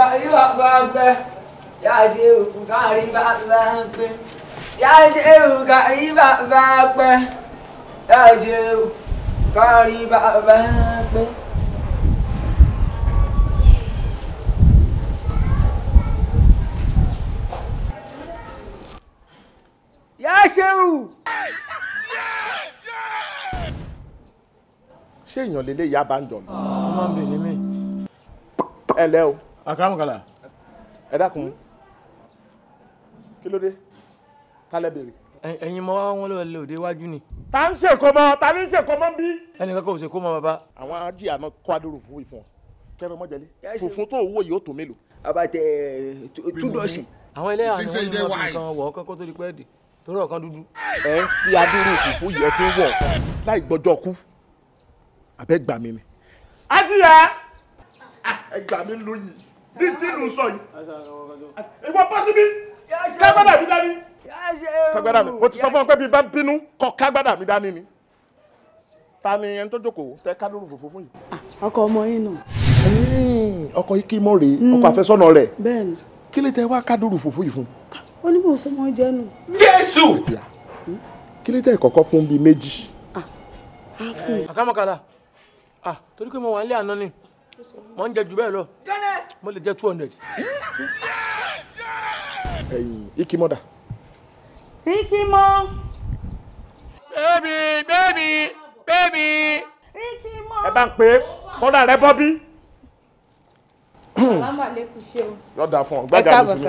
Bàbá gbẹ. Ya gàrí bàbá gbẹ. Ya gàrí bàbá gbẹ. Ya gàrí bàbá gbẹ. Ya Shehu. ṣé èèyàn lélẹ̀ ìyá bá ń jọ ni. mí. ẹ lẹ́ o àkàmùkàlà ẹ dákun kí ló dé tálẹ̀ bèrè. ẹ̀yin mọ́ wọn lọ́wọ́ lè òde iwájú ni. ta ń ṣèkómọ ta ní ṣèkómọ bí. ẹnìkan kò ṣe kó mọ bàbá. àwọn ají àná kó adúrú fún ìfún ọ kẹrin mọ́jẹlé fùfún tó owó yìí ó tó mélòó. Abatẹ túdọ̀sì. àwọn You think wọ́n ní wọ́n fi nǹkan wọ̀ ọ́ kọ́kọ́ tó di pẹ́ẹ́dì torí ọ̀kan dúdú. ẹ ń fi adúrú fùfún yìí ẹ fi ń wọ̀ láì gbọ́jọ́ kú àbẹ́ gbà mí ni. ajíyà ẹ gbà mí lu yìí ní tí ìlú sọ yìí. Ìwọ bọ́ síbí. Kágbádà mi dání. Kágbádà mi mo ti sọ fún ọ pé bí bá ń bínú kọ kágbádà mi dání ni. Ta ni ẹni tó jókòó? Tẹ kádùrú fùfú fún yìí. ọkọ ọmọ yín nù. Ọkọ yìí kí mọ rèé. Ọkọ àfẹ́sọ́nà rẹ̀. Kí lè tẹ wá kádùrú fùfú yìí fún. ó ní bò sọmọ jẹ nù. Jésù. Ìyá, kí lè tẹ kọ́kọ́ fún bíi méjì. un àkàmùkàlà ah torí pé mo wà nílé àná ni. Mo ń jẹ jù bẹ́ẹ̀ lọ mo lè jẹ two hundred. ẹ̀yìn ikimọdà ríkì mọ bẹ́ẹ̀ni bẹ́ẹ̀ni bẹ́ẹ̀ni. ríkì mọ. ẹ bá ń pè é kọ́dà rẹ bọ́ bí. sàlámà lẹkùn ṣe o. yọ̀dà fún ọ gbàgà mi sá sí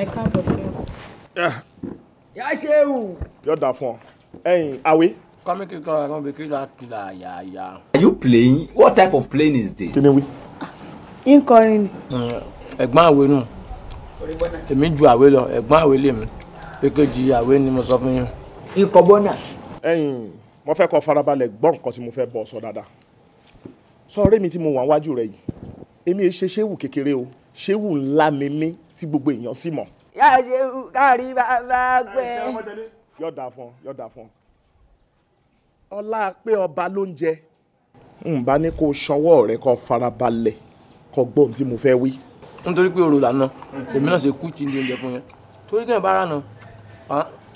ẹ káàbọ̀ ṣe o. mi. Ya Shehu. yọ̀dà fún ọ ẹ̀yìn àwé kọ́mí kíkọ́ àwọn bèkí la kìlà yàyà. Are you playing? What type of playing is this? kí ni wí. Nkọrin ni ẹ̀gbọ́n àwé nù èmi ju àwé lọ ẹ̀gbọ́n àwé lèmi èkejì àwé ni mo sọ fún yín. Ikọ̀ bọ́nà. ẹ̀yìn mo fẹ́ kọ́ farabalẹ̀ gbọ́ nǹkan tí mo fẹ́ bọ̀ sọ dáadáa sọ ọ̀rẹ́ mi tí mo wà wájú rẹ yìí èmi ṣe ṣéwù kékeré o ṣéwù ńlá ni mí tí gbogbo èèyàn sì mọ̀. Ya Shehu gàrí bàbá gbẹ. yọ̀dà fún ọ yọ̀dà fún ọ. ọlá pé ọba ló ń jẹ n bá ní kó ṣọwọ́ rẹ kó farabalẹ̀ kó gbọ́ ohun tí mo fẹ́ wí. nítorí pé òrò lànà èmi náà ṣe kú tí ń di oúnjẹ fún yẹn torí kí ẹ bá rà nà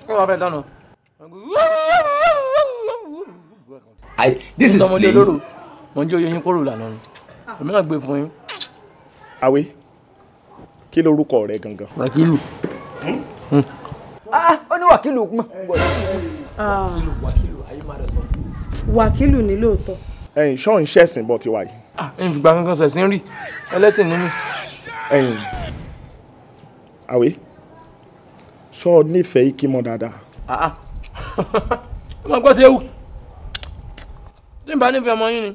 kí wọn fẹ́ dáná. I, this is playing. olóró mo ń jẹ́ oyè yín kóró lànà ni èmi náà gbé fún yín. àwé kí lorúkọ rẹ gangan. wákìlù Ah, ó ní wàkìlù pọ̀. wákìlù ní lóòótọ́ ẹ̀yin ṣọ́ ń ṣẹ̀sìn bọ̀ tiwa yìí. Ah ẹ̀yin fìgbà kankan ṣẹ̀sìn rí ẹlẹ́sìn ní mi. ẹ̀yin àwé ṣọ́ nífẹ̀ẹ́ ikímọ̀ dáadáa. ah ah ó máa gbọ́ sí ewu tí n bá nífẹ̀ẹ́ ọmọ yín ni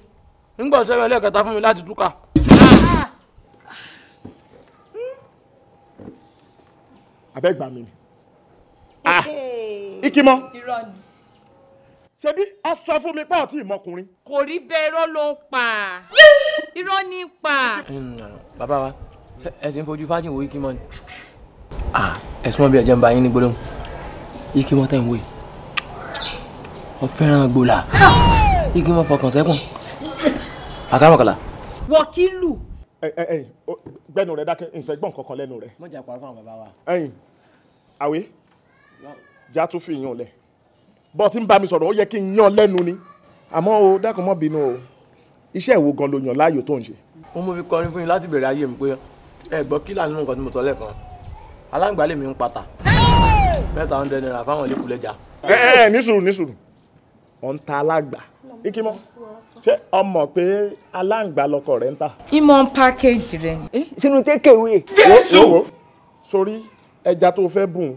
nígbà tó ṣẹ́yìn ẹlẹ́ẹ̀kẹta fún mi láti túkà. abẹ́gbà mi ni. Ah, ikímọ̀ ṣebí ọ sọ fún mi pé ọtí ìmọkùnrin. kò rí bẹ́ẹ̀ irọ́ ló ń pa irọ́ ní pa. bàbá wa ẹ sì ń fojú fájì wo ikímọ̀ ni. ah ẹ̀sùn mọ́ bí ẹ̀jẹ̀ ń ba yín ní gbólóhùn ikímọ̀ tẹ̀ ń wò yìí ọ fẹ́ràn gbòòlà ikímọ̀ fọkàn sẹ́kùn àkàmọ̀kàlà. wọ́kìlù ẹ ẹ ó- gbẹ́nu rẹ dákẹ́ ìfẹ́ gbọ́n kankan lẹ́nu rẹ. mọ̀jà pa fún àwọn bàbá wa. ẹ̀yin àwé já tún fi yan lẹ̀ bọ́ tí ń bá mi sọ̀rọ̀ ó yẹ kí n yan lẹ́nu ni àmọ́ o dákun mọ́ bínú o iṣẹ́ ìwo gan ló yàn láàyò tó ń ṣe. mo mú fi kọrin fún yín láti bẹ̀rẹ̀ ayé mi pé ẹ gbọ́ kílà nínú nǹkan tí mo sọ lẹ́ẹ̀kan aláǹgbá lèmi ń pata mẹ́ta hundred naira fáwọn ìlẹ́kùlẹ́jà. ẹ ẹ ẹ ní sùúrù ní sùúrù ọ̀ ń ta alágbà ikímọ́ ṣé ọmọ pé aláǹgbá lọkọ rẹ̀ ń tà. ìmọ̀ package rẹ̀ ni. Sínú tékèwé. Wo. sórí ẹja tó fẹ́ bùn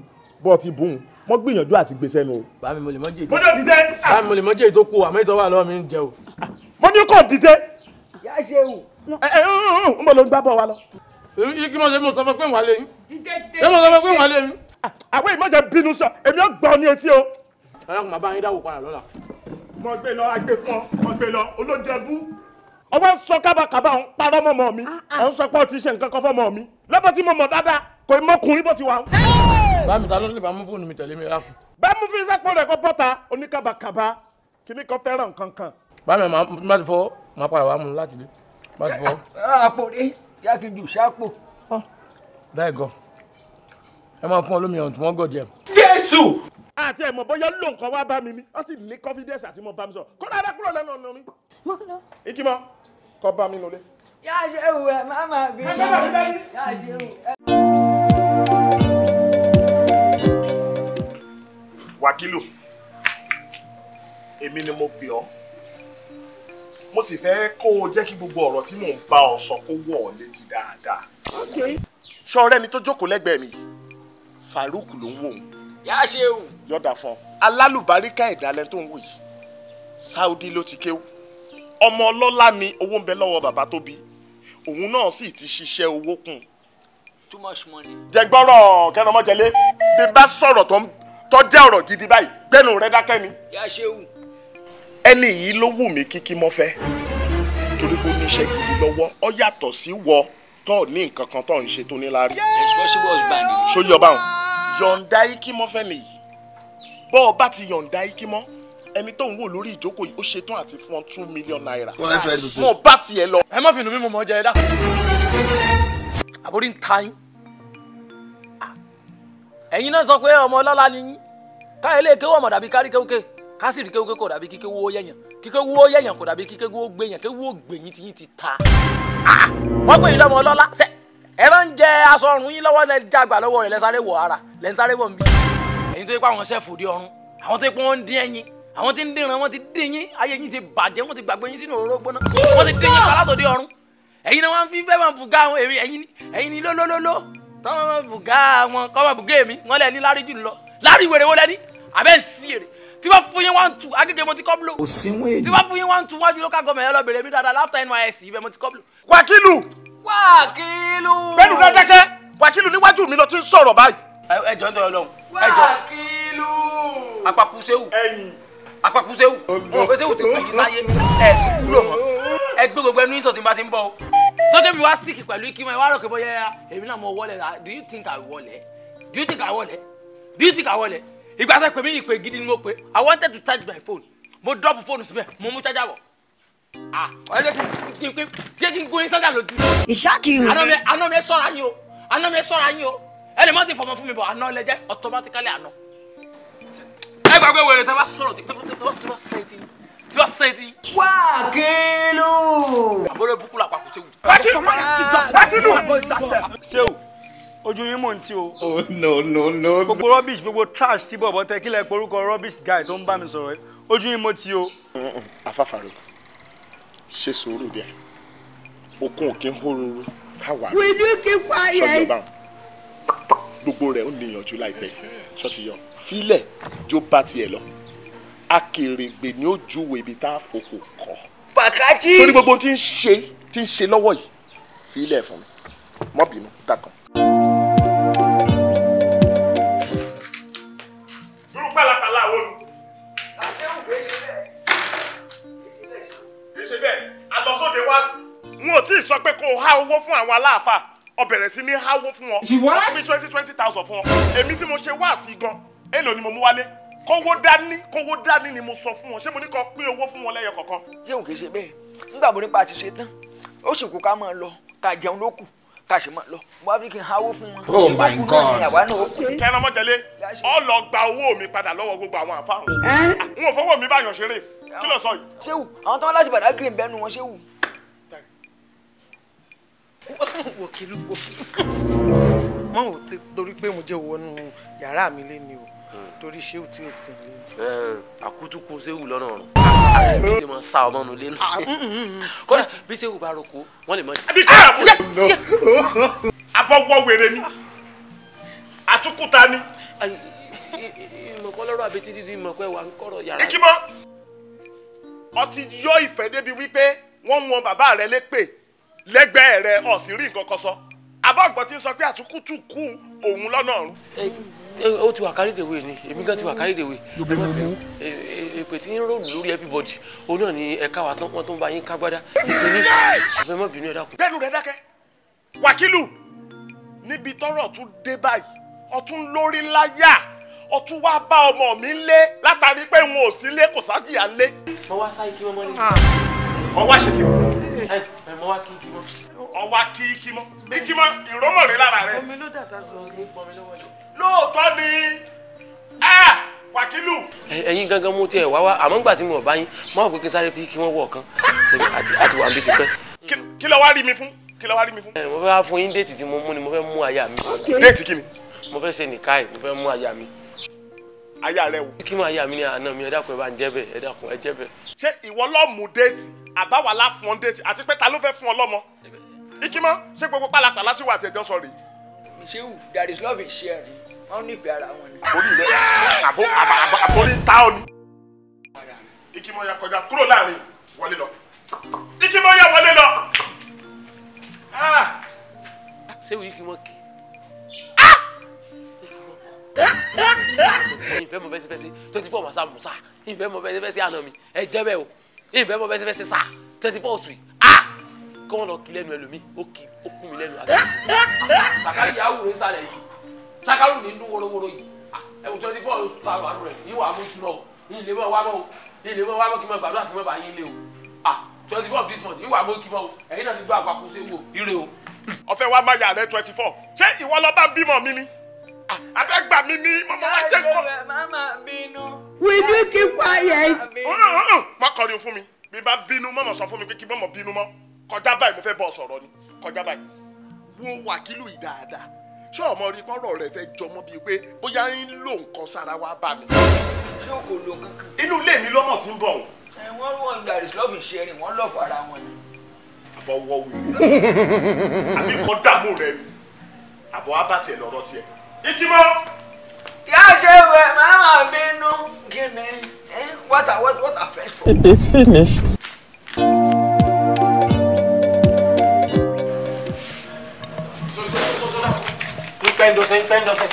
bọ́ ti bùn wọ́n gbìyànjú àti gbèsè nu mi mo lè mọ jẹ́ mo ìtọ́ ní òdìdé bá mi mo lè mọ jẹ́ ìtọ́ kú àmọ́ ìtọ́ wà lọ́wọ́ mi ń jẹ o. mo ní kò dìde yá ṣeun ẹ ẹ ń bọ̀ ló ń gbá bọ̀ wa lọ. yìí kí mo ṣe mo sọ fún pé wà lẹ́yìn dídé dídé ṣé mo sọ fún pé wà lẹ́yìn. àwọn ìmọ̀jẹ̀ bínú sọ èmi ò gbọ́ ní etí o. alákùnrin bàbá yín dáwò padà lọ́la. mo gbé lọ agbè fún ọ mo gbé lọ olóúnjẹ bú. ọwọ́ sọ kábàkábà ń parọ́ mọ́mọ́ mi ẹ̀ ń sọ pé ó ti ṣe nǹkan kan fọ́mọ́ mi lọ́bọ̀ tí mo mọ̀ dáadáa kò mọ́kùnrin bó ti wà. Bá mi ta ló lè bá mú fóònù mi tẹ̀lé mi ráfù. bẹ́ẹ̀ mú fi sẹ́pọ̀ rẹ̀ kọ́ bọ́ta oníkábàkábà kíní kan fẹ́ràn nǹkan kan. bá mi máa má ti fọ́ máa padà wá mú un láti lé má ti fọ́. àpò rẹ yá kí n jù sápò. dáì gan ẹ máa fún ọ lómi ọ̀hún tí wọ́n gọ̀ díẹ̀. jésù. àti ẹ̀mọ̀ bóyá ló nǹkan wá bá mi ni ó sì ní confidence àti mo bá mi sọ kó dáadáa kúrò lẹ́nu ọ̀nà mi. ìkímọ̀ kọ́ bá mi nulẹ̀. yá ṣeun ẹ má má bí. Ẹ má má bẹ́ẹ̀. ẹ. Wákìlù èmi ni mo pè ọ́ mo sì fẹ́ kó o jẹ́ kí gbogbo ọ̀rọ̀ tí mò ń bá ọ sọ kó wọ̀ ọ́ létí dáadáa. ṣọ́ọ́rẹ́ ni tó jókòó lẹ́gbẹ̀ẹ́ mi yìí, Farouk ló ń wò ó yá ṣeun. yọ̀dà fún ọ. alálùbáríkà ìdálẹ́ tó ń wò yìí Saudi ló ti kéwú ọmọ ọlọ́lá ni owó ń bẹ lọ́wọ́ bàbá tó bí òun náà sì ti ṣiṣẹ́ owó kùn. too much money. jẹgbọ́rọ̀ kẹrànmọ́jẹlé bí n bá sọ̀rọ̀ tó ń- tó jẹ́ ọ̀rọ̀ gidi báyìí gbẹ́nu rẹ dákẹ́ ni. yá ṣeun. ẹni yìí ló wù mí kíkí mọ́ fẹ́ torí pé ó ní iṣẹ́ gidi lọ́wọ́ ọ yàtọ̀ sí wọ tó ní nǹkan kan tó ń ṣe tó ní láárí. responsible husband. sóyè ọba hàn yọ̀ǹda ikí mọ́ fẹ́ nìyí bọ́ ọ bá ti yọ̀ǹda ikí mọ́ ẹni tó ń wò lórí ìjókòó yìí ó ṣetán àti fún ọ two million naira mo bá tiẹ̀ lọ. ẹ má fi nù mí mo mọ̀ jẹ ẹ dá. àbórí ń ta yín. Ẹ̀yin náà sọ pé ọmọ ọlọ́lá ni yín. Káyọ̀ lè kéwọ́ ọmọ dàbí kárí kéwúké ká sì rí kéwúké kò dàbí kíkéwú ó yẹ̀yàn. Kíkéwú ó yẹ̀yàn kò dàbí kíkéwú ó gbẹ̀yàn kéwú ó gbẹ̀yìn tí yín ti ta. Wọ́n pè yín lọ́mọ ọlọ́lá. Ṣe ẹran ń jẹ aṣọ ọrùn yín lọ́wọ́? Lẹ́ jágbà lọ́wọ́ rẹ̀ lẹ́sàrẹ́ wọ̀ ara lẹ́sàrẹ́ wọ̀ nbí. ẹ̀yin tó yẹ pé àwọn ṣẹ́fù di ọrùn àwọn tó yẹ pé wọ́n ń dín ẹyin àwọn tí ń dín ìran wọn ti dín yín ayé yín ti bàjẹ́ wọ́n ti gbàgbé yín sínú òróró gbóná. Wọ́n ti dín yín pa látòdì ọrùn ẹ̀yin náà wọ́n fi fẹ́ máa bùgá àwọn ẹ̀yin ni lólólóló tọ́wọ́n máa bùgá wọn kọ́ máa bùgá èmi wọ́n lẹ̀ ní lárí jù lọ. Lárí wèrè wo lẹ́ni àbẹ́ sí èrè. Tí wọ́n fún yín one two agége mo ti kọ́ blo tí wọ́n fún yín one two wájú local government lọ bèrè mi dáadáa. Láfta nysc ibẹ̀ mo ti kọ́ blo. wákìlù! Wákìlù. bẹ́ẹ̀ni rẹ dákẹ́. Wákìlù níwájú mi lọ ti ń sọ̀rọ̀ báyìí. ẹ jọ ń tọ́ ọ lọ́hùn. Ẹ jọ wákìlù. apakusewu ẹ̀yin apakusewu mo pèsè kò yí sáyé. Ẹ kúrò mọ́. Ẹ gbé gbogbo ẹnu ìsọ̀ tí n bá ti ń bọ̀ o tókè mi wá stick pẹ̀lú ikimọ̀ ẹ wá rò pé bóyá èmi náà mo wọlé la do you think I wọlé do you think I wọlé do you think I wọlé ìgbà tẹ pè mí ìpè gidi ni mo pè I wanted to charge my phone mo drop fóònù síbẹ̀ mo mú charger bọ̀ ah ọ̀rẹ́ kí n kí n kí n gún yín sọ́jà lójú àná mi àná mi sọ̀rọ̀ yín o àná mi sọ̀rọ̀ yín o ẹni mọ́ ti fọmọ fún mi bọ̀ àná lẹ jẹ́ automatically àná ẹ gbàgbé wèrè a bá sọ̀rọ̀ a bá sẹ́yìn bá sẹ́yìn tí? Wákìlù. àbúrò bukú la pàkó sẹ́wù. wákìlù ṣé o ojú yín mò ń tí o. Oh no no no. gbogbo rubbish gbogbo trash tí bọ̀bọ̀ tẹ kílẹ̀ porúkọ rubbish guy tó ń bá mi sọ̀rọ̀ ẹ ojú yín mo tí o. afáfàrò ṣe sùúrù díẹ̀. Okun òkè ń hóró káwa sọ́jọ́ bá gbogbo rẹ̀ ó níyànjú láìpẹ́. Yọ. Fílẹ̀ jó bá tiẹ̀ lọ akèrègbè ni ó júwe ibi tá a fòkò kọ́ pàkàtì. torí gbogbo tí ń ṣe tí ń ṣe lọ́wọ́ yìí fílẹ̀ fún mi mọ́ bínú dàkàn. dúró pàlàpàlà wo nu. àṣẹ́wù kò ṣe bẹ́ẹ̀. kì í ṣe bẹ́ẹ̀ àlọ́sóde wá sí. n ò tí ì sọ pé kó o há owó fún àwọn aláàfáà ọ bẹ̀rẹ̀ sí ní háwó fún wọn. wọ́n fún mi twenty twenty thousand fún wọn. èmi tí mo ṣe wá sí gan èèlò ni mo mú wálé kówó dání kówó dání ni mo sọ fún wọn ṣé mo ní kó pín owó fún wọn lẹ́yọ kọ̀ọ̀kan. yéèwù kì í ṣe bẹ́ẹ̀ nígbà mo nípa ti ṣe tán ó sì kú ká máa lọ ká jẹun ló kù ká sì máa lọ mo wá fi kí n háwó fún wọn. Oh my God. àwa náà ó kù. kẹ́rin ọmọdélé ọ lọ gba owó mi padà lọ́wọ́ gbogbo àwọn àfáà. n ò fọwọ́ mi báyọ̀ ṣeré kí ló sọ yìí. ṣéwù àwọn tó wá láti Badagry ń bẹ́nu wọn ṣéwù. mọ ò torí pé mo jẹ wọnú yàrá mi lé ni o torí ṣé o tí o sìn lé ni. àkútúkú sẹ́wù lọ́nà. Ọ̀run mi ti mọ sá ọmọ nù lẹ́nu kódà bí sẹ́wù bá roko wọ́n lè mọ àbí kí àfọ abọ́wọ́ wèrè ni. Àtúkùtà ni. Ìmọ̀kọ́ lọ́rọ̀ àbí títí di ìmọ̀kọ́ ẹ̀wà ń kọ̀rọ̀ yàrá. Ikimọ ọtí yọ ìfẹ́ débi wípé wọ́n mú bàbá rẹ lépè lẹ́gbẹ̀ẹ́ rẹ ọ̀sìn rí nǹkan kan sọ. Abáàgbọ̀n ti ń sọ pé àtúkùtù kú òun lọ́nà ọ̀run. Ó ti wà kárídèwé ni èmi gan ti wà mo mú. èpè tí ń ròlù lórí everybody òun náà ni ẹ̀ka wa wọ́n tó ń bá yín kágbádá. èpè ní àbẹ mọ́ bínú ẹ̀ dákun. bẹ́ẹ̀nu rẹ dákẹ́ wákìlù níbi tọ́rọ̀ tún dé báyìí ọtún lórí ńlá yá ọtún wá bá ọmọ mi lé látàrí pé wọn ò sí lé kò ságìyà lé. mo wá sáyé kí wọ́n mọ́ ní. ọwọ́ àṣekè ẹ ẹ mo wá kí kí wọ́n. ọwọ́ kí ikimọ ikimọ ìrómọ̀rẹ́ lára rẹ. omi ló dà sásọ ní pọnmi lọ́wọ́ yìí. lóòótọ́ ni ah. Ẹ- ẹ̀yin gangan mo tiẹ̀ wá wá àmọ́ ńgbà tí mo bá yín mo wà pé kí n sáré fi kí wọ́n wọ̀ kan àti wà níbi tipẹ́. kí- kí ló wá rí mi fún kí ló wá rí mi fún. ẹ mo fẹ́ wá fún yín déètì tí mo mú ni mo fẹ́ mú aya mi. déètì kí ni. mo fẹ́ ṣe nìka ẹ̀ mo fẹ́ mú aya mi. aya rẹ wò. kí mo aya mi ní àná mi ẹ dákun ẹ bá ń jẹ́ bẹ́ẹ̀ ẹ dákun ẹ jẹ́ bẹ́ẹ̀. ṣé ìwọ lọ mú déètì àbáwá lá fún ọ déètì àti pé ta ló fẹ́ fún ọ lọ́mọ. ikimọ ṣé gbogbo pálapàla tí wà á ti ẹjọ́ sọ rèé. Ṣéwù, there is love in sharing. Wọ́n nífẹ̀ẹ́ ara wọn ni. àbórí rẹ àbó àbórí ta ọ ni. ikimọ ya kọjá kúrò láàárín wọlé lọ. ikimọ ya wọlé lọ. Ah, ṣé wìí kí wọ́n kì í. ìfẹ́ mọ bẹ́sẹ̀ bẹ́sẹ̀ twenty four masa musa ìfẹ́ mọ bẹ́sẹ̀ bẹ́sẹ̀ àná mi ẹ jẹ́ bẹ́ẹ̀ o ìfẹ́ mọ bẹ́sẹ̀ bẹ́sẹ̀ sa twenty four three ah! Kí wọ́n lọ kí lẹ́nu ẹlòmí. Ó kí ó kún mi lẹ́nu àgbà. sàkárì yà wúre sálẹ̀ yìí. Sàkárù ní dún wórówóró yìí. Ah, ẹ wò twenty four oṣù a wà rẹ̀ yìí wà á mú mọ́ o. Yìí lè mọ́ wá mọ́ o. Yìí lè mọ́ wá mọ́ kí mọ́ gbàdúrà kí mọ́ bá yín lé o. Ah twenty four this month yìí wà á mú kí mọ́ o. Ẹ̀yin náà ti gbọ́ kó ṣe wò ire o. ọfẹ wa máa yà rẹ twenty four ṣé ìwọ lọ bá ń bímọ mi ni. Abẹ́ gbà mí ní mọ́mọ́ wá jẹ́ kọ́. Màmá bínú. Will you keep quiet? má kọrin fún mi bí bá bínú mọ́mọ́ sọ fún mi pé kí mọ́mọ́ bínú mọ́ kọjá báyìí mo fẹ́ bọ́ sọ̀rọ̀ ni kọjá báyìí wo wákìlù yìí dáadáa ṣé ọmọ rí pọ́nrọ̀ rẹ fẹ́ jọmọ́ bíi pé bóyá ń lo nǹkan sára wa bá mi. Ṣé o kò lo kankan? inú ilé mi lọ́mọ tí ń bọ̀ o. Wọ́n wọ́n love in sharing. Wọ́n love ara wọn ni. àbọ̀ wọ wèrè àbí kan dààmú rẹ ni àbọ̀ wá bá tiẹ̀ lọ́rọ̀ tiẹ̀. Ìkímọ́ Yá ṣe wẹ̀ màmá bínú. Gíní. What are what what are friends for? It is finished. Impéndose, impéndose,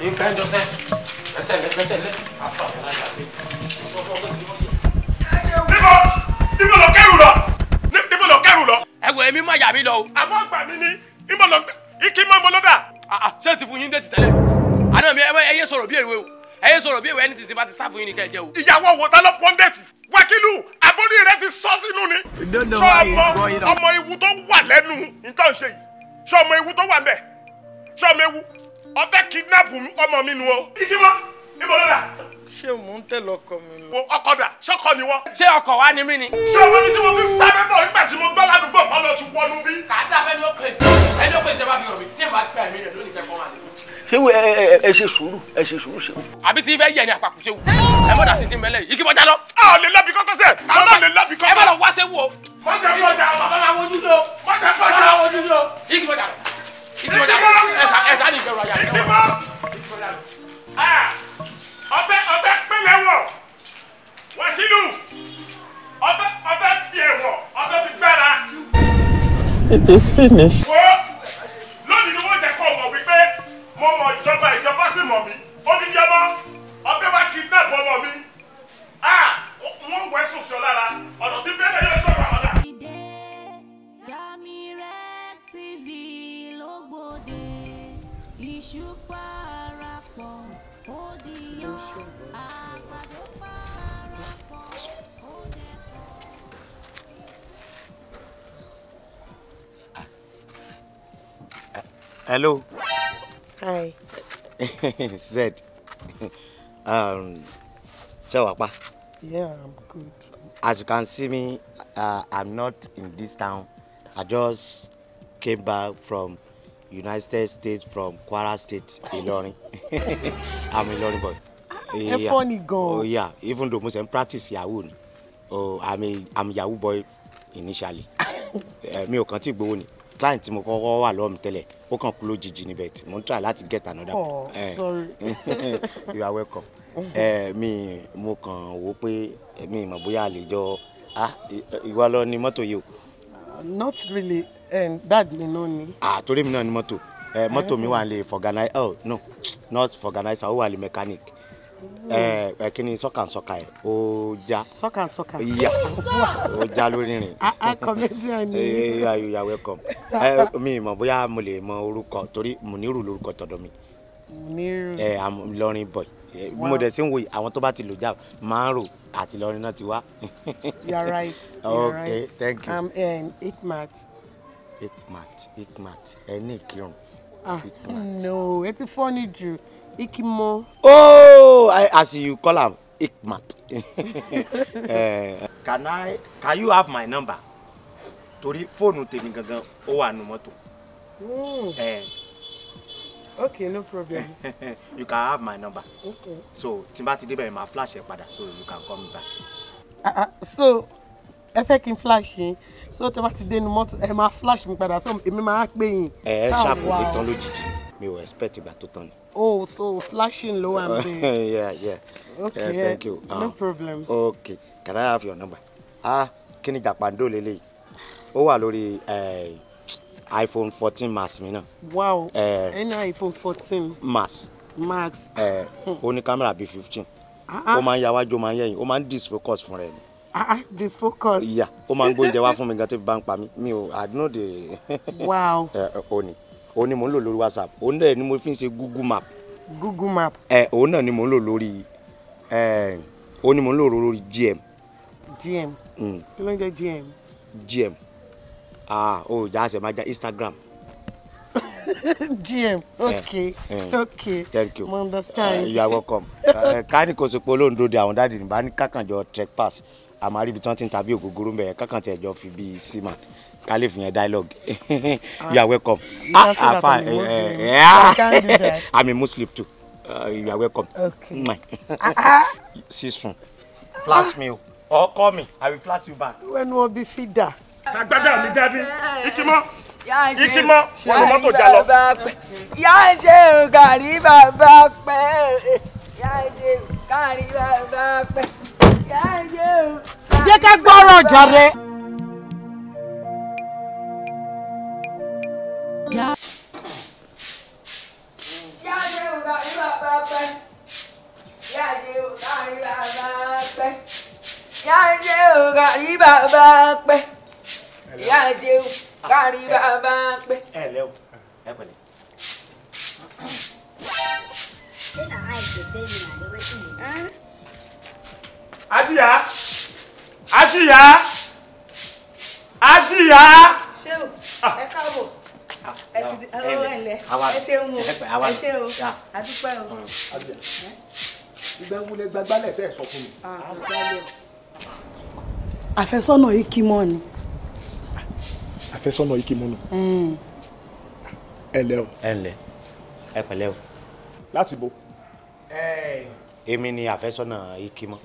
impéndose. Ẹsẹ̀ lẹ, ẹsẹ̀ lẹ. Afa mi tí mo yẹ. níbo níbo lọ kẹrù lọ Ní- níbo lọ kẹrù lọ. Ẹ wo èmi má yà mí lọ o. àmọ́ gbà mí ní níbo lọ ìkímọ́ mo ló dà. Ah, ah, Ṣé ti fún yín déètì tẹ́lẹ̀? Àná mi ẹ yé sọ̀rọ̀ bí èwe o. Ẹ yé sọ̀rọ̀ bí èwe ẹni tètè bá ti sá fún yín ní kẹ́ ẹ jẹ́ o. ìyàwó wo ta ló fọ́n dẹ́tì wákìlù àbórí rẹ ti sọ sínú ni. it's ọmọ ọmọ ewu tó wà lẹ́nu nǹkan ṣe yìí ṣé ọmọ ewu tó wà ńbẹ̀ ṣé ọmọ ewu ọfẹ́ kidnap ọmọ mi nu o. níbo ló dà. Ṣé mò ń tẹ̀lé ọkọ mi lọ. wo ọkọ dà ṣọkọ ni wọ́n. Ṣé ọkọ̀ wa ni mí ni? ṣé ọmọ mi tí mo ti sáré bọ̀ nígbà tí mo gbọ́ ládùúgbò tán lọ ti wọnú bí. Kà á dá fẹ́ ni ó pè ẹni ó pè bá fi hàn mí tí ẹ bá pẹ́ mi rẹ̀ lónìí kẹ́kọ̀ọ́ máa dé. Ṣé wo ẹ ẹ ẹ ṣe sùúrù ẹ ṣe sùúrù ṣe. Àbí tí fẹ́ yẹ ni àpapọ̀ ṣe wù. Ẹ mọ̀ dà sí ti mẹ́lẹ̀ yìí. Ikí mọ́jà lọ. a ò lè lábi kọ́kọ́ sẹ́ a lè lábi kọ́kọ́. Ẹ má lọ wá sẹ́wù o. Mọ̀jà mọ̀jà Bàbá máa wojú lọ. mọ̀jà Bàbá mọ̀jà. máa wojú lọ. Ikí mọ́jà lọ. Ikí mọ́jà lọ. Ẹ̀sà ẹ̀sà ní ìbẹ̀rù àyà. ìkímọ́ ọfẹ́ ọfẹ́ pẹ́lẹ́ wọ̀. Wákìlù ọfẹ́ ọfẹ́ fi ẹ̀wọ̀ ọfẹ́ fi gbára. It is finished. wo lónìí ni wọ́n jẹ́ kọ́ mọ̀ wípé mo mọ ìjọba ìjọba sì mọ̀ mí. Odidi ọmọ ọfẹ́ wá kidnap ọmọ mi. Ah wọ́n wẹ́ sùn sí ọ lára. Ọ̀nà tí bẹ́ẹ̀ yóò sọ̀rọ̀ àwọn Hello. Hi. Zed. um, Shawapa. Yeah, I'm good. As you can see me, uh, I'm not in this town. I just came back from United States, from Kwara State, Ilorin. I'm Ilorin boy. ẹ funny gan. Oh yeah, even though mo ṣe ń practice Yahoo. Oh, I'm a I'm Yahoo boy initially. Eh, Mi ò kàn tí gbowó ni. Client tí mo kọ́kọ́ wà lọ́wọ́ mi tẹ́lẹ̀ ó kàn kú lójijì níbẹ̀ tí mo ń try láti get another. Oh, sorry. you are welcome. ẹ mi mo kàn wò pé mi mọ̀ bóyá a lè jọ ah ìwọ lọ ní mọ́tò yìí o. not really um, dad mi no ni. torí mi náà ní mọ́tò mọ́tò mi wà lè fọ̀gànáì oh no not fọ̀gànáìsà ó wà lè mechanic ẹ ẹ kí ni sọ́kà sọ́kà ẹ̀ ó já sọ́kà sọ́kà. yíyá ó já lórí rìn. ah ah comedian ni. ẹ you are welcome. ẹ mi mọ̀ bóyá mo lè mọ orúkọ torí Muniru lórúkọ tọ̀dọ̀ mi Muniru. ẹ am Ìlọrin boy Eh, mo dẹ̀ sí ń wo àwọn tó bá ti lò já máa ń rò àti Ìlọrin náà ti wá. you are right. you are Okay, right. thank you. i'm um, ikmat. ikmat ikmat ẹ ní ìkírun. ah no ẹ ti funny jù ikimo. oh I, as you call am ikmat. Eh, can I can you have my number torí fóònù tèmi gangan ó wà nù mọ́tò. Mm. Eh, okay no problem. you can have my number okay. so tí n bá ti débẹ̀ máa flash ẹ padà so you can call me back. ah ah so ẹ fẹ́ kí n flash yín so tẹ bá ti dénú mọ́tò ẹ máa flash mi padà so èmi máa pè yín. ẹ ẹ wow. mi tán lójijì mi ò expect ìgbà tó tán ni. oh so flashing ló wà ń bẹ. yeah yeah okay yeah, thank you. no Ah. problem. okay can I have your number? ah kí ni jàpàndó lélẹ́yìí ó wà lórí eh, iPhone fourteen max mi náà wow Eh. ẹni iphone fourteen max max. eh, ó ní kámẹ́rà bíi fifteen Ah, ah. ó máa ń yáwájú ó máa ń yẹ̀yìn ó máa ń disfocus fún rẹ̀ ni ah ah disfocus. ìyá ó máa ń gbóúnjẹ wá fún mi gan tó fi bá ń pa mí mi ò I know the wow ó ní ó ní mò ń lò lórí WhatsApp. Òun náà ni mo fi ń ṣe Google map. Google map. Ẹ òun náà ni mò ń lò lórí ẹ òun ni mò ń lò lórí GM gm mm, kí ló ń jẹ́ gm. GM ah ó ìjà àṣẹ máa já Instagram. Gm okay eh. okay thank you. Mo understand. Uh, you are welcome. Eh, ká ní kò sí pé olóńdó de àwọn dáàdì nígbà ní kákànjọ trek pass àmọ́ àríbi tí wọ́n ti ń tàbí ògógóró ń bẹ̀ kákàn tí ẹ̀jọ́ fi bíi seaman ká lè fi yẹn dialogue you are welcome You can say that afa I'm a Muslim. eh, I can't do that. I'm a Muslim too uh, you are welcome Okay. Mwah. sísun flash me o or call me I will flash you back. wẹ́nu ọbí fídà. agbada mi dadi ikimọ ṣe ikimọ wọnú mọ́tò já lọ. Yá ṣe o kárí bàbá pẹ́. Yá ṣe o kárí bàbá pẹ́. Yá ṣe o. jẹ́ ká gbọ́rọ̀ jàre. Kárí bàbá pẹ́. Yá ṣe o kárí bàbá pẹ́. ẹ lẹ o ẹ pẹ̀lẹ́. ajiya ajiya ajiya. ṣé o ẹ káàbọ̀ ẹ ti di ẹ ẹ àwa- ẹ ṣeun o ẹ ẹ ṣe o àdúpẹ́ o. ìgbà wọlé gbagbálẹ̀ tẹ́ ẹ̀ sọ fún mi. Àfẹ́sọ́nà yìí kí mọ́ ni. àfẹ́sọ́nà ikimọ́nù ẹ lẹ́ o. Ẹ ǹlẹ́. Ẹ pẹ̀lẹ́ o. láti bo. èmi ni àfẹ́sọ́nà ikimọ́.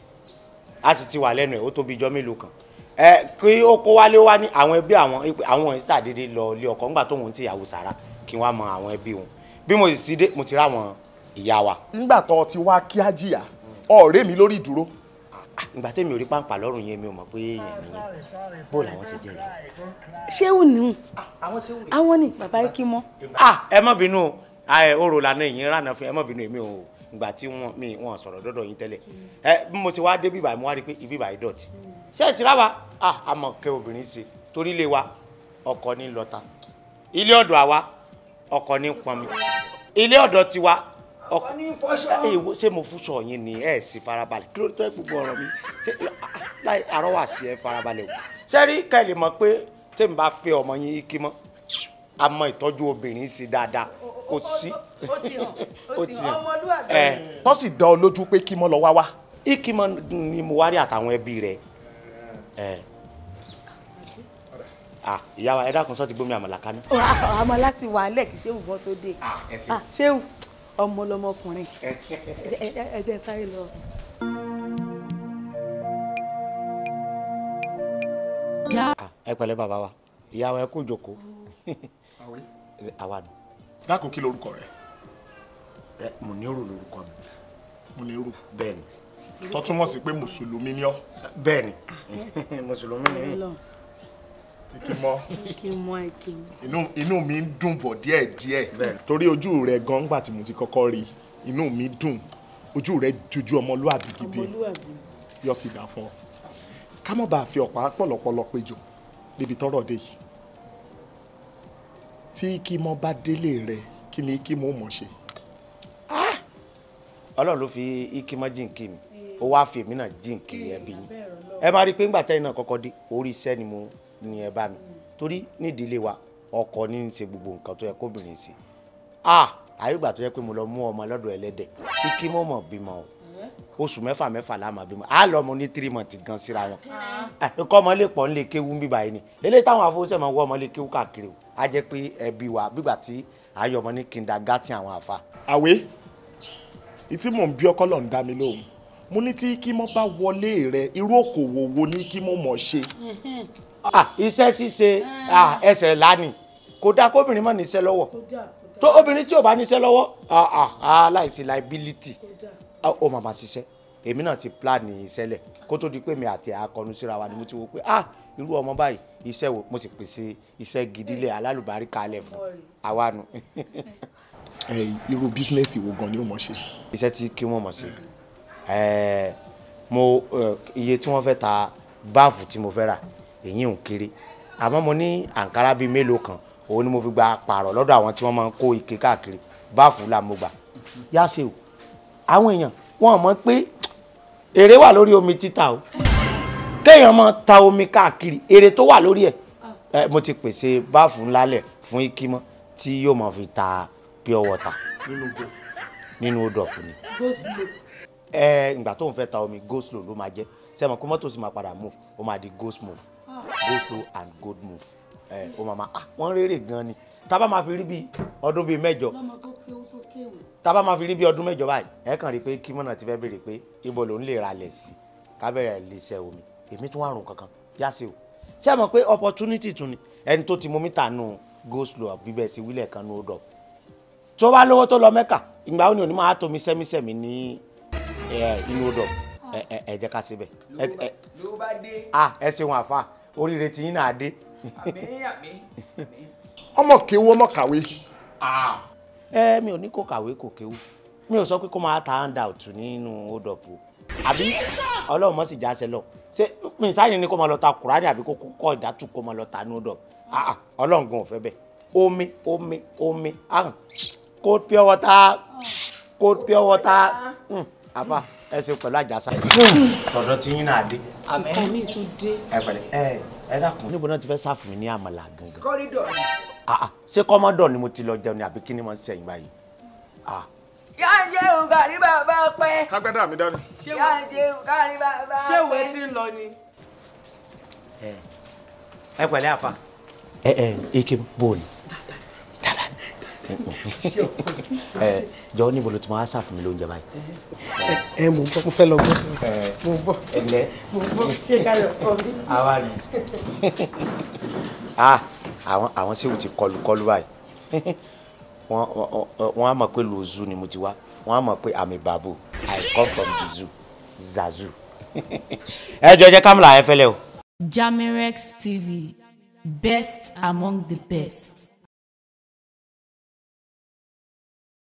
A sì ti wà lẹ́nu ẹ̀ ó tó bí ijọ́ mélòó kan. Ẹ kí ó kó wálé wá ní àwọn ẹbí àwọn àwọn ẹ̀ sàdédé lọ ilé ọkọ nígbà tóun ti ìyàwó sàrà kí wọ́n á mọ àwọn ẹbí wọn. Bí mo sì ti dé mo ti rá àwọn ìyá wa. Nígbà tó o ti wá kí ajiya ọ̀rẹ́ mi lórí ìdúró. Ìgbà tẹ́mi ò rí pàǹpà lọ́rùn yẹn mi ò mọ̀ pé èèyàn nìyẹn bó làwọn ṣe jẹ́ yẹn. ṣéwù nìhun àwọn ni. Bàbá yìí kí mọ́. ah ẹ má bínú orò lànà ìyìn rànà fún ẹ má bínú èmi o. Ìgbà tí wọn mi wọn sọ̀rọ̀ dọ́dọ̀ yín tẹ́lẹ̀. Ẹ bí mo ti wá dé bíbà mo wá rí i pé ibíbà yìí dọ̀tí. Ṣé ẹ sì rá wa ah àmọ́ kẹ obìnrin ṣe. Torí ilé wa ọkọ ní lọ́ta. Ilé ọ̀dọ̀ àwa ọkọ ní pọnmi. Ilé ọ̀dọ̀ tiwa ọkọ ní fọṣọ. ẹ wo ṣé mo fúnṣọ yín ni? Ẹ sì farabalẹ̀. Kí ló tó gbogbo ọ̀rọ̀ mi? Ṣé láì àrọ́wà sí ẹ farabalẹ̀ o ṣé rí ká ẹ lè mọ̀ pé tèmi bá fẹ́ ọmọ yín kí mọ́ àmọ́ ìtọ́jú obìnrin sí dáadáa. Kò sí. ó ti hàn ó ti hàn. ọmọlúwàbí. ẹ tó sì dá ọ lójú pé kímọ́ lọ wá wá. ikimọ ni mo wá rí àtàwọn ẹbí rẹ. Ẹ ah ìyá wa ẹ dákun sọ ti gbómi àmàlà kaná. àmọ́ láti wà á lẹ̀ kí ṣéwù bọ́ tó dé. ẹ ṣe. Ah, ṣéwù ọmọ lọmọkùnrin ẹ ẹ- ẹ jẹ́ sáré lọ. Ah, ẹ pẹ̀lẹ́ bàbá wa ìyá wa ẹ kú ìjókòó àwẹ̀ àwa nù. dákun kí lorúkọ rẹ ẹ Muniru lorúkọ mi. Muniru bẹ́ẹ̀ni. tó túmọ̀ sí pé mùsùlùmí ni ọ́ bẹ́ẹ̀ni mùsùlùmí ni mí. Kí mọ́ kí n mọ ẹ kí n. inú mi ń dùn bọ̀ díẹ̀díẹ̀. Torí ojú rẹ gan gbà tí mo ti kọ́kọ́ rí inú mi dùn. Ojú rẹ jojú ọmọlúwàbí gidi. Yọ sí dá fún ọ. Ká mọ̀ bá a fi ọ̀pá pọ̀lọpọ̀lọ péjọ níbi tọ́rọ̀ dé yìí. Tí kí mọ́ bá délé rẹ kí ni kí mo mọ̀ ṣe. ọlọ́run ló fi ikimọ́ jíǹkì mi. Ó wáá fi èmi náà jíǹkì ẹbí yín. Ẹ máa rí i pé ńgbà tẹ́yìn náà kọ́kọ́ dé orí iṣẹ́ ni mo ní ẹ bá mi. Torí nídìílé wa ọkọ ní í ṣe gbogbo nǹkan tó yẹ kóbìnrin sí àyùgbà tó yẹ pé mo lọ mú ọmọ lọ́dọ̀ ẹlẹ́dẹ̀ ikimọ́ mọ̀ bímọ o. Oṣù mẹ́fà mẹ́fà la máa bímọ. Á lọ mo ní three months gan síra wọn. Nǹkan ọmọ lè pọ̀ nílé kéwú bíbá yìí ni. Eléyìí táwọn afọwọ́sẹ̀ máa wọ ọmọ lè kéwú káàkiri o. Á jẹ́ pé ẹbí wa bígbà tí ayọ̀ ọmọ ní kindergarten àwọn àfa. àwẹ̀ ìtí mò ń bí ọkọ lọ ń dá mi lóhùn. Mo ní tí kí mo bá wọlé rẹ irú òkòwò wo ni kí mo mọ̀ ṣe. Ah iṣẹ́ ṣíṣe. Ah ẹsẹ̀ lánìí kò dáa kóbìnrin má níṣẹ́ lọ́wọ́. Tó obìnrin tí ò bá níṣẹ́ lọ́wọ́ ah ah aláìsí liability. Ah, ó máa ma ṣiṣẹ́. Èmi náà ti plan iṣẹ́ lẹ̀ kó tó di pé mi àti akọni síra wa ni mo ti wo pé ah irú ọmọ báyìí iṣẹ́ wo? Mo sì pèsè iṣẹ́ gidi lẹ̀ alálùbáríkà lẹ̀ fún àwa nu. ẹ irú bísínẹ́sì wo gan ni ó mọ̀ ṣe. iṣẹ́ tí kí wọ́n mọ̀ sí ẹ̀ẹ́ mo eh, iye tí wọ́n fẹ́ ta báàfù tí mo fẹ́ rà èyí ò kéré. Àmọ́ mo ní àǹkárá bíi mélòó kan òun ni mo fi gba pààrọ̀ lọ́dọ̀ àwọn tí wọ́n máa ń kó ike káàkiri. Báàfù là mo gbà. Yá ṣe o. Àwọn èèyàn wọn mọ̀ pé èrè wà lórí omi títà o. Kéèyàn máa ta omi káàkiri èrè tó wà lórí ẹ̀. Mo ti pèsè báàfù ńlá lẹ̀ fún ikímọ́ tí yóò máa fi ta pure water. Nínú odò. Go slow. ẹ ìgbà tó ń fẹ́ ta omi go slow ló máa jẹ́. Sẹ́wọ̀n kó mọ́tò sì máa padà move ó máa di go smooth go slow and good move. Ẹ ó máa máa ah wọ́n rérè gan ni. Tábà máa fi rí bí ọdún bíi mẹ́jọ. Tábà máa fi rí bí ọdún mẹ́jọ báyìí ẹ kàn rí i pé kí mọ́nà ti fẹ́ béèrè pé ibo lòún lè ra lẹ̀ sí kábẹ̀rẹ̀ lè ṣe omi. Èmi tún wà rùn kankan. Yá sí o. Ṣé ẹ mọ̀ pé opportunity tún ni? Ẹni tó ti mú mítà nù go slow bíbẹ̀ sí wílẹ̀ kan ó dọ̀ tó bá lówó tó lọ mẹ́kà ìgbà wo ni òní máa tómi sẹ́mísẹ́mí ní inú odò? Ẹ jẹ́ ká síbẹ̀ ló bá dé. Ah ẹ ṣeun àfa oríire tí yín náà dé. ọmọ kéwú ọmọ kàwé. ẹ mi ò ní kó kàwé kò kéwú. Mi ò sọ pé kó máa ta handout nínú odò po àbí? Ọlọ́run mọ̀ sí jáṣẹ lọ. Ṣé mi sáyẹn ni kó máa lọ ta kùránì àbí kó kọ́ ìdátù kó máa lọ ta ní odò ah ah ọlọ́run gan ò fẹ́ bẹ́ẹ̀. Omi omi omi. Ahùn cold pure water. Cold pure water. Hmm, àfa ẹ ṣe pẹ̀lú àjàsà. tọ̀dọ̀ tí yín náà dé. ọkọ mi tún dé. ẹ pẹ̀lẹ́ ẹ ẹ dákun. níbo náà ti fẹ́ sáfù mi ní àmàlà gangan. kọ́rídọ̀ ni. ah ah ṣé kọ́mọ́dọ̀ ni mo ti lọ jẹun ni àbí kí ni mo ń sẹ́yìn báyìí. ah yá ń òun kárí bàbá pẹ́. kágbádá mi dání. yá ń òun kárí bàbá pẹ́. ṣé ìwé tí ń lọ ni. ẹ ẹ pẹ̀lẹ́ àfa. ẹ ẹ eke bóòlù ẹ jọ níbo ló ti máa sáfù mi lóúnjẹ báyìí. ẹ mò ń bọ̀ mo fẹ́ lọ gbọ́. mo ń bọ̀ ẹlẹ mo ń bọ̀ ṣé ká lọ kọ́ mi. àwa ni. ah àwọn àwọn sẹ́wù ti kọlu kọlu báyìí wọ́n wọ́n wọ́n á mọ̀ pé lóòzù ni mo ti wá wọ́n á mọ̀ pé àmì bàbò i come from the zoo zazu. ẹ jọ jẹ kámẹ́rà ẹ fẹ́lẹ́ o. Jamirex TV, best among the best.